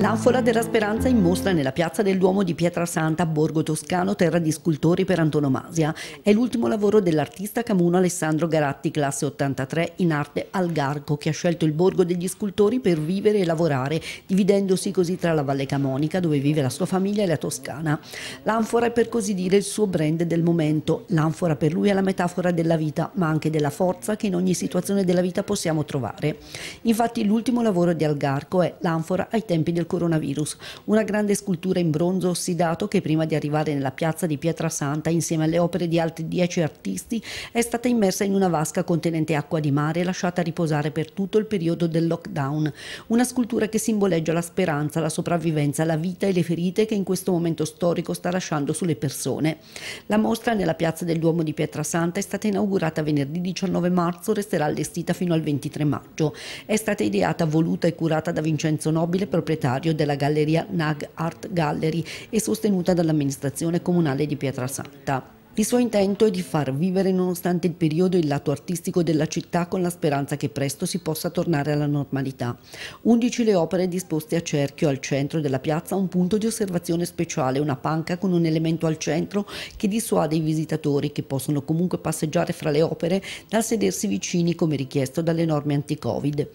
L'Anfora della Speranza in mostra nella piazza del Duomo di Pietrasanta, Borgo Toscano, terra di scultori per antonomasia. È l'ultimo lavoro dell'artista camuno Alessandro Garatti, classe 83, in arte al Garco, che ha scelto il Borgo degli Scultori per vivere e lavorare, dividendosi così tra la Valle Camonica, dove vive la sua famiglia, e la Toscana. L'Anfora è per così dire il suo brand del momento. L'Anfora per lui è la metafora della vita, ma anche della forza che in ogni situazione della vita possiamo trovare. Infatti l'ultimo lavoro di Algarco è l'Anfora ai tempi del coronavirus, una grande scultura in bronzo ossidato che prima di arrivare nella piazza di Pietrasanta insieme alle opere di altri dieci artisti è stata immersa in una vasca contenente acqua di mare e lasciata riposare per tutto il periodo del lockdown, una scultura che simboleggia la speranza, la sopravvivenza, la vita e le ferite che in questo momento storico sta lasciando sulle persone. La mostra nella piazza del Duomo di Pietrasanta è stata inaugurata venerdì 19 marzo, resterà allestita fino al 23 maggio. È stata ideata, voluta e curata da Vincenzo Nobile, proprietario proprietario della galleria Nag Art Gallery e sostenuta dall'amministrazione comunale di Pietrasanta. Il suo intento è di far vivere nonostante il periodo il lato artistico della città con la speranza che presto si possa tornare alla normalità. 11 le opere disposte a cerchio al centro della piazza, un punto di osservazione speciale, una panca con un elemento al centro che dissuade i visitatori che possono comunque passeggiare fra le opere dal sedersi vicini come richiesto dalle norme anti-Covid.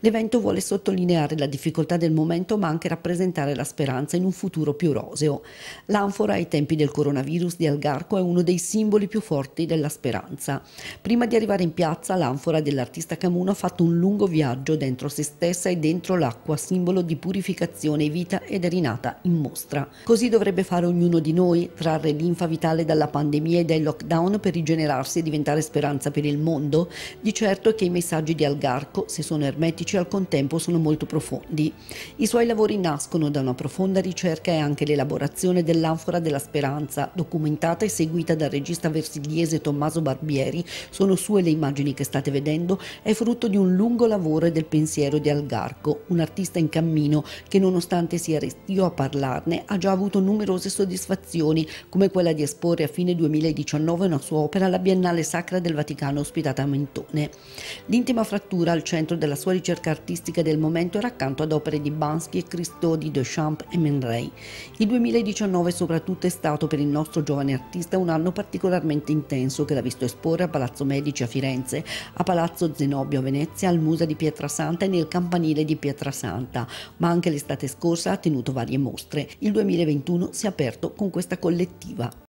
L'evento vuole sottolineare la difficoltà del momento ma anche rappresentare la speranza in un futuro più roseo. L'anfora ai tempi del coronavirus di Algarco è uno uno dei simboli più forti della speranza. Prima di arrivare in piazza, l'anfora dell'artista Camuno ha fatto un lungo viaggio dentro se stessa e dentro l'acqua, simbolo di purificazione vita ed è rinata in mostra. Così dovrebbe fare ognuno di noi, trarre linfa vitale dalla pandemia e dai lockdown per rigenerarsi e diventare speranza per il mondo? Di certo che i messaggi di Algarco, se sono ermetici, al contempo sono molto profondi. I suoi lavori nascono da una profonda ricerca e anche l'elaborazione dell'anfora della speranza, documentata e seguita scritta dal regista versigliese Tommaso Barbieri, sono sue le immagini che state vedendo, è frutto di un lungo lavoro e del pensiero di Algarco, un artista in cammino che nonostante sia restio a parlarne ha già avuto numerose soddisfazioni, come quella di esporre a fine 2019 una sua opera alla Biennale Sacra del Vaticano ospitata a Mentone. L'intima frattura al centro della sua ricerca artistica del momento era accanto ad opere di Bansky e Christo di Duchamp e Man Ray. Il 2019 soprattutto è stato per il nostro giovane artista un anno anno particolarmente intenso che l'ha visto esporre a Palazzo Medici a Firenze, a Palazzo Zenobio a Venezia, al Musa di Pietrasanta e nel campanile di Pietrasanta, ma anche l'estate scorsa ha tenuto varie mostre. Il 2021 si è aperto con questa collettiva.